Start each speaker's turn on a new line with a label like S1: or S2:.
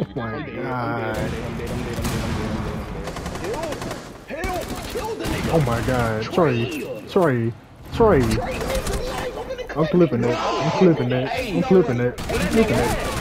S1: Oh my god. Oh my god. Trey. Trey. Trey. I'm flipping it. I'm flipping it. I'm flipping it. I'm flipping it.